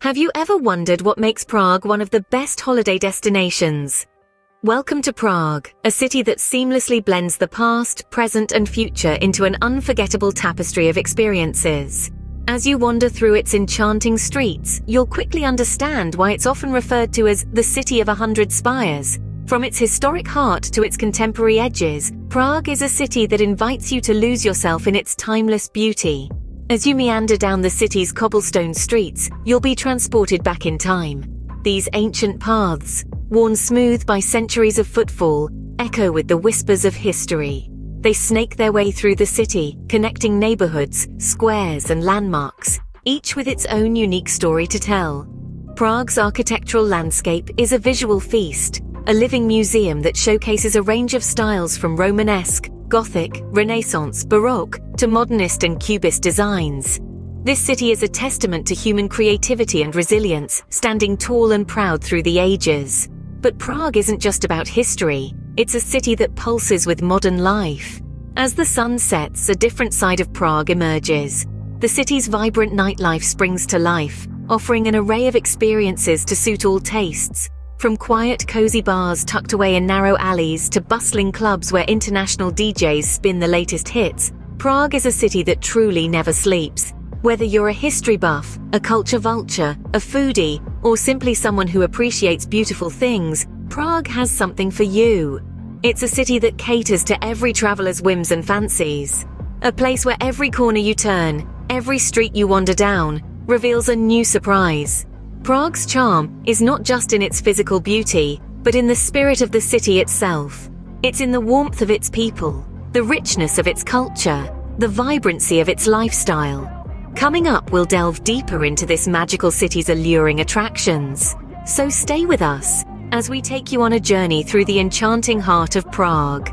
Have you ever wondered what makes Prague one of the best holiday destinations? Welcome to Prague, a city that seamlessly blends the past, present, and future into an unforgettable tapestry of experiences. As you wander through its enchanting streets, you'll quickly understand why it's often referred to as the City of a Hundred Spires. From its historic heart to its contemporary edges, Prague is a city that invites you to lose yourself in its timeless beauty. As you meander down the city's cobblestone streets, you'll be transported back in time. These ancient paths, worn smooth by centuries of footfall, echo with the whispers of history. They snake their way through the city, connecting neighborhoods, squares, and landmarks, each with its own unique story to tell. Prague's architectural landscape is a visual feast, a living museum that showcases a range of styles from Romanesque, Gothic, Renaissance, Baroque, to modernist and Cubist designs. This city is a testament to human creativity and resilience, standing tall and proud through the ages. But Prague isn't just about history. It's a city that pulses with modern life. As the sun sets, a different side of Prague emerges. The city's vibrant nightlife springs to life, offering an array of experiences to suit all tastes. From quiet, cozy bars tucked away in narrow alleys to bustling clubs where international DJs spin the latest hits, Prague is a city that truly never sleeps. Whether you're a history buff, a culture vulture, a foodie, or simply someone who appreciates beautiful things, Prague has something for you. It's a city that caters to every traveler's whims and fancies. A place where every corner you turn, every street you wander down, reveals a new surprise. Prague's charm is not just in its physical beauty, but in the spirit of the city itself. It's in the warmth of its people, the richness of its culture, the vibrancy of its lifestyle. Coming up, we'll delve deeper into this magical city's alluring attractions. So stay with us as we take you on a journey through the enchanting heart of Prague.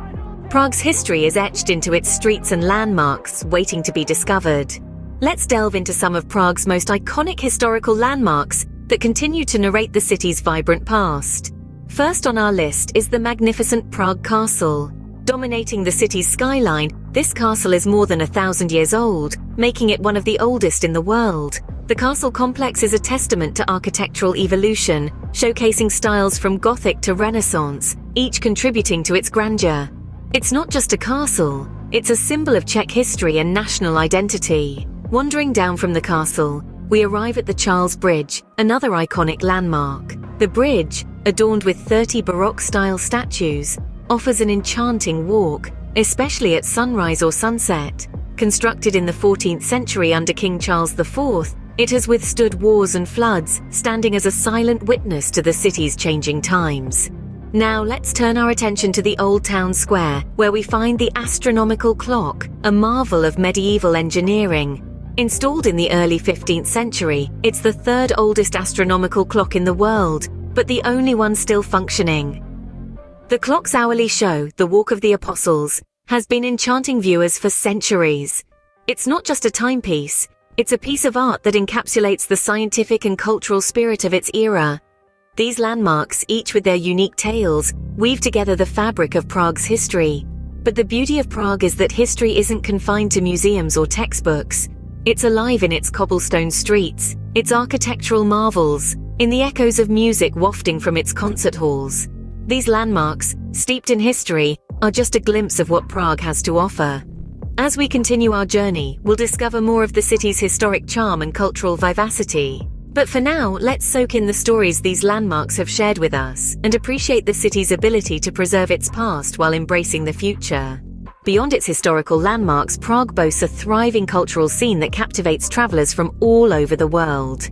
Prague's history is etched into its streets and landmarks, waiting to be discovered. Let's delve into some of Prague's most iconic historical landmarks that continue to narrate the city's vibrant past. First on our list is the magnificent Prague Castle. Dominating the city's skyline, this castle is more than a thousand years old, making it one of the oldest in the world. The castle complex is a testament to architectural evolution, showcasing styles from Gothic to Renaissance, each contributing to its grandeur. It's not just a castle, it's a symbol of Czech history and national identity. Wandering down from the castle, we arrive at the Charles Bridge, another iconic landmark. The bridge, adorned with 30 Baroque-style statues, offers an enchanting walk, especially at sunrise or sunset. Constructed in the 14th century under King Charles IV, it has withstood wars and floods, standing as a silent witness to the city's changing times. Now let's turn our attention to the Old Town Square, where we find the astronomical clock, a marvel of medieval engineering. Installed in the early 15th century, it's the third oldest astronomical clock in the world, but the only one still functioning. The clock's hourly show, The Walk of the Apostles, has been enchanting viewers for centuries. It's not just a timepiece, it's a piece of art that encapsulates the scientific and cultural spirit of its era. These landmarks, each with their unique tales, weave together the fabric of Prague's history. But the beauty of Prague is that history isn't confined to museums or textbooks. It's alive in its cobblestone streets, its architectural marvels, in the echoes of music wafting from its concert halls. These landmarks, steeped in history, are just a glimpse of what Prague has to offer. As we continue our journey, we'll discover more of the city's historic charm and cultural vivacity. But for now, let's soak in the stories these landmarks have shared with us and appreciate the city's ability to preserve its past while embracing the future. Beyond its historical landmarks, Prague boasts a thriving cultural scene that captivates travelers from all over the world.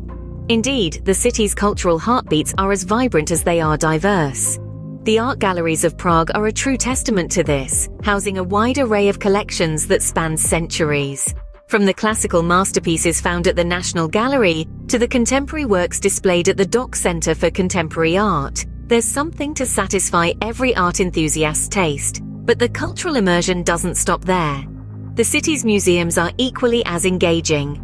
Indeed, the city's cultural heartbeats are as vibrant as they are diverse. The art galleries of Prague are a true testament to this, housing a wide array of collections that span centuries. From the classical masterpieces found at the National Gallery to the contemporary works displayed at the DOX Centre for Contemporary Art, there's something to satisfy every art enthusiast's taste. But the cultural immersion doesn't stop there. The city's museums are equally as engaging.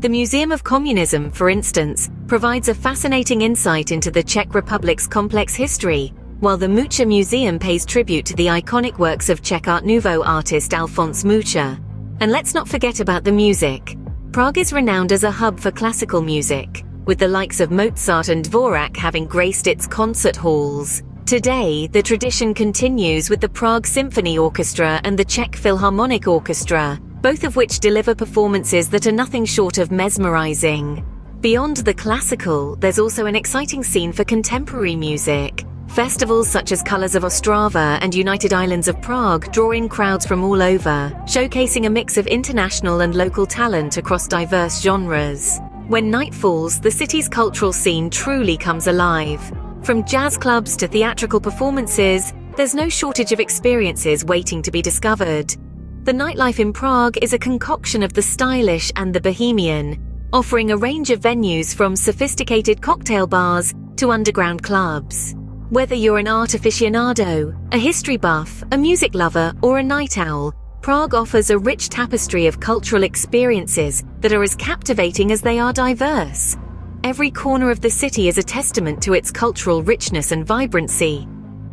The Museum of Communism, for instance, provides a fascinating insight into the Czech Republic's complex history while the Mucha Museum pays tribute to the iconic works of Czech Art Nouveau artist Alphonse Mucha. And let's not forget about the music. Prague is renowned as a hub for classical music. with the likes of Mozart and Dvorak having graced its concert halls. Today, the tradition continues with the Prague Symphony Orchestra and the Czech Philharmonic Orchestra, both of which deliver performances that are nothing short of mesmerizing. Beyond the classical, there's also an exciting scene for contemporary music. Festivals such as Colors of Ostrava and United Islands of Prague draw in crowds from all over, showcasing a mix of international and local talent across diverse genres. When night falls, the city's cultural scene truly comes alive. From jazz clubs to theatrical performances, there's no shortage of experiences waiting to be discovered. The nightlife in Prague is a concoction of the stylish and the bohemian, offering a range of venues from sophisticated cocktail bars to underground clubs. Whether you're an art aficionado, a history buff, a music lover, or a night owl, Prague offers a rich tapestry of cultural experiences that are as captivating as they are diverse. Every corner of the city is a testament to its cultural richness and vibrancy.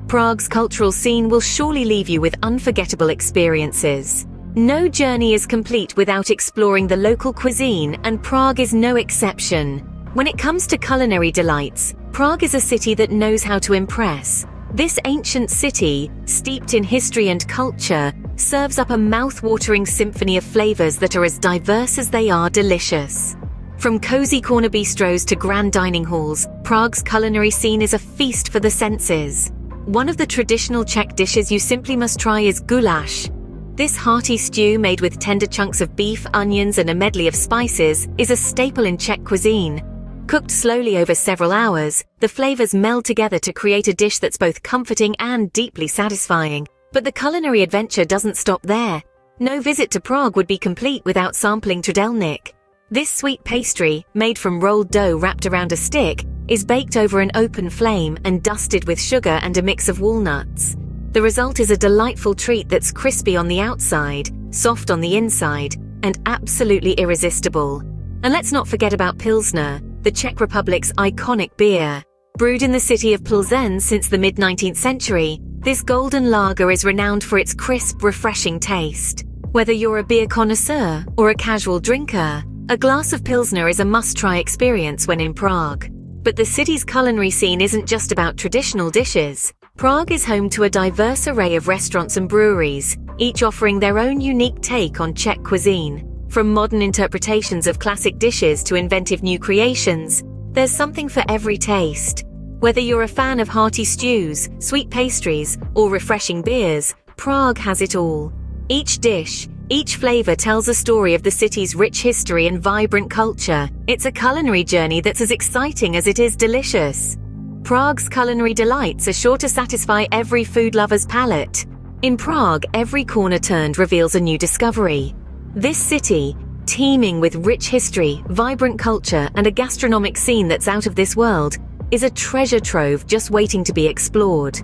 Prague's cultural scene will surely leave you with unforgettable experiences. No journey is complete without exploring the local cuisine, and Prague is no exception. When it comes to culinary delights, Prague is a city that knows how to impress. This ancient city, steeped in history and culture, serves up a mouth-watering symphony of flavors that are as diverse as they are delicious. From cozy corner bistros to grand dining halls, Prague's culinary scene is a feast for the senses. One of the traditional Czech dishes you simply must try is goulash. This hearty stew made with tender chunks of beef, onions, and a medley of spices is a staple in Czech cuisine. Cooked slowly over several hours, the flavors meld together to create a dish that's both comforting and deeply satisfying. But the culinary adventure doesn't stop there. No visit to Prague would be complete without sampling Trdelník. This sweet pastry, made from rolled dough wrapped around a stick, is baked over an open flame and dusted with sugar and a mix of walnuts. The result is a delightful treat that's crispy on the outside, soft on the inside, and absolutely irresistible. And let's not forget about Pilsner, the Czech Republic's iconic beer. Brewed in the city of Plzeň since the mid-19th century, this golden lager is renowned for its crisp, refreshing taste. Whether you're a beer connoisseur or a casual drinker, a glass of Pilsner is a must-try experience when in Prague. But the city's culinary scene isn't just about traditional dishes. Prague is home to a diverse array of restaurants and breweries, each offering their own unique take on Czech cuisine. From modern interpretations of classic dishes to inventive new creations, there's something for every taste. Whether you're a fan of hearty stews, sweet pastries, or refreshing beers, Prague has it all. Each dish, each flavor tells a story of the city's rich history and vibrant culture. It's a culinary journey that's as exciting as it is delicious. Prague's culinary delights are sure to satisfy every food lover's palate. In Prague, every corner turned reveals a new discovery. This city, teeming with rich history, vibrant culture, and a gastronomic scene that's out of this world, is a treasure trove just waiting to be explored.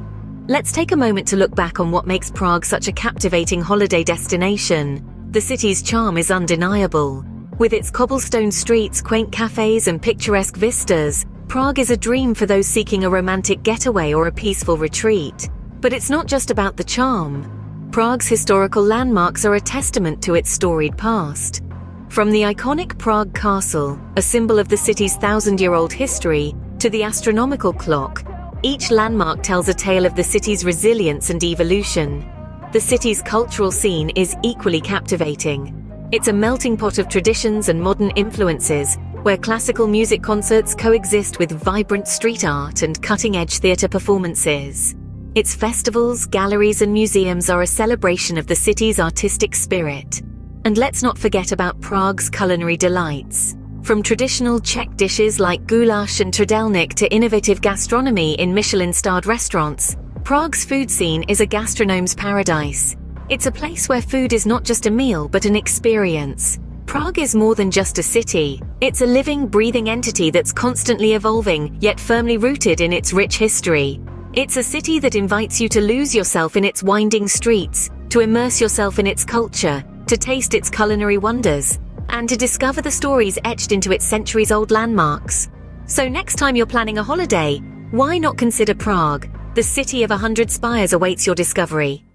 Let's take a moment to look back on what makes Prague such a captivating holiday destination. The city's charm is undeniable. With its cobblestone streets, quaint cafes, and picturesque vistas, Prague is a dream for those seeking a romantic getaway or a peaceful retreat. But it's not just about the charm. Prague's historical landmarks are a testament to its storied past. From the iconic Prague Castle, a symbol of the city's thousand-year-old history, to the astronomical clock, each landmark tells a tale of the city's resilience and evolution. The city's cultural scene is equally captivating. It's a melting pot of traditions and modern influences, where classical music concerts coexist with vibrant street art and cutting-edge theatre performances. Its festivals, galleries and museums are a celebration of the city's artistic spirit. And let's not forget about Prague's culinary delights. From traditional Czech dishes like goulash and trdelník to innovative gastronomy in Michelin-starred restaurants, Prague's food scene is a gastronome's paradise. It's a place where food is not just a meal but an experience. Prague is more than just a city. It's a living, breathing entity that's constantly evolving, yet firmly rooted in its rich history. It's a city that invites you to lose yourself in its winding streets, to immerse yourself in its culture, to taste its culinary wonders, and to discover the stories etched into its centuries-old landmarks. So next time you're planning a holiday, why not consider Prague? The city of a hundred spires awaits your discovery.